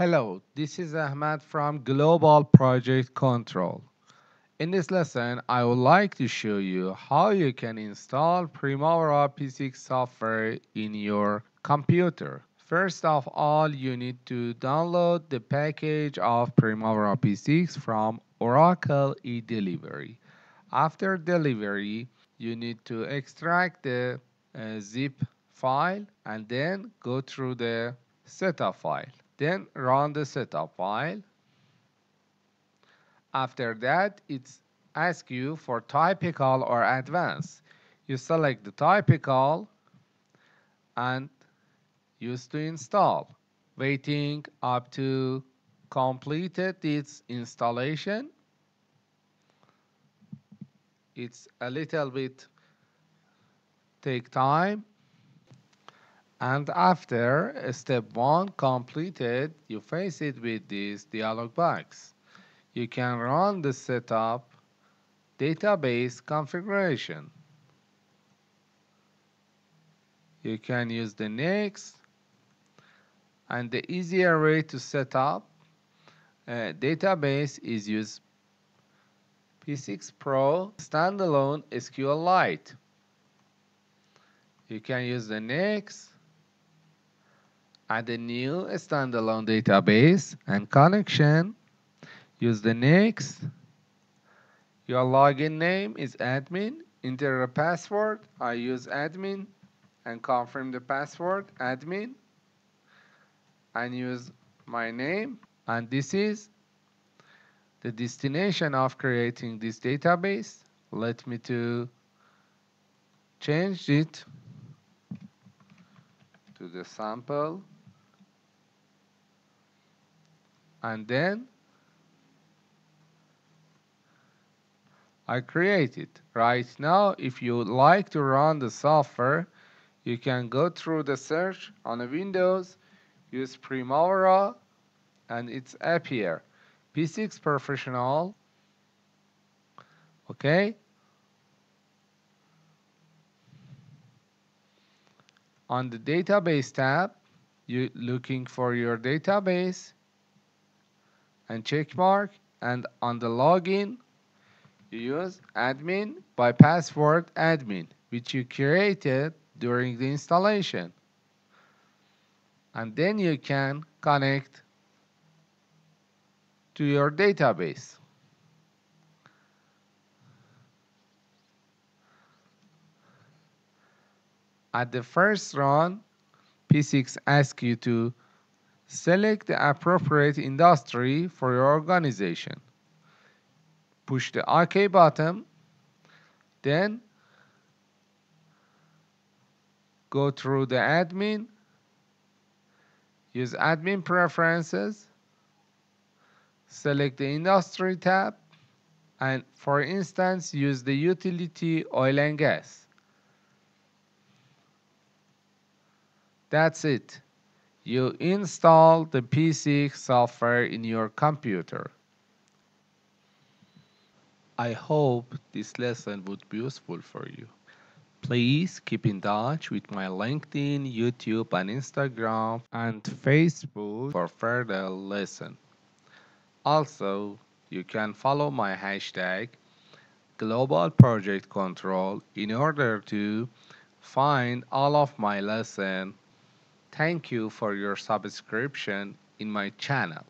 Hello, this is Ahmad from Global Project Control. In this lesson, I would like to show you how you can install Primavera P6 software in your computer. First of all, you need to download the package of Primavera P6 from Oracle eDelivery. After delivery, you need to extract the uh, zip file and then go through the setup file. Then run the setup file. After that, it's ask you for typical or advanced. You select the typical and use to install. Waiting up to completed its installation. It's a little bit take time and after step 1 completed you face it with this dialog box. You can run the setup database configuration. You can use the next and the easier way to set up. A database is use P6 Pro standalone SQLite you can use the next add a new standalone database and connection. Use the next. Your login name is admin. Enter a password. I use admin and confirm the password admin. And use my name. And this is the destination of creating this database. Let me to change it to the sample and then I create it. Right now, if you like to run the software, you can go through the search on the Windows, use Primavera, and it's appear. P6 Professional, okay? On the database tab, you looking for your database, and check mark and on the login you use admin by password admin which you created during the installation. And then you can connect to your database. At the first run P6 asks you to Select the appropriate industry for your organization. Push the OK button, then go through the admin, use admin preferences, select the industry tab, and for instance, use the utility oil and gas. That's it you install the P6 software in your computer. I hope this lesson would be useful for you. Please keep in touch with my LinkedIn, YouTube, and Instagram and Facebook for further lesson. Also, you can follow my hashtag Global Project Control in order to find all of my lesson Thank you for your subscription in my channel.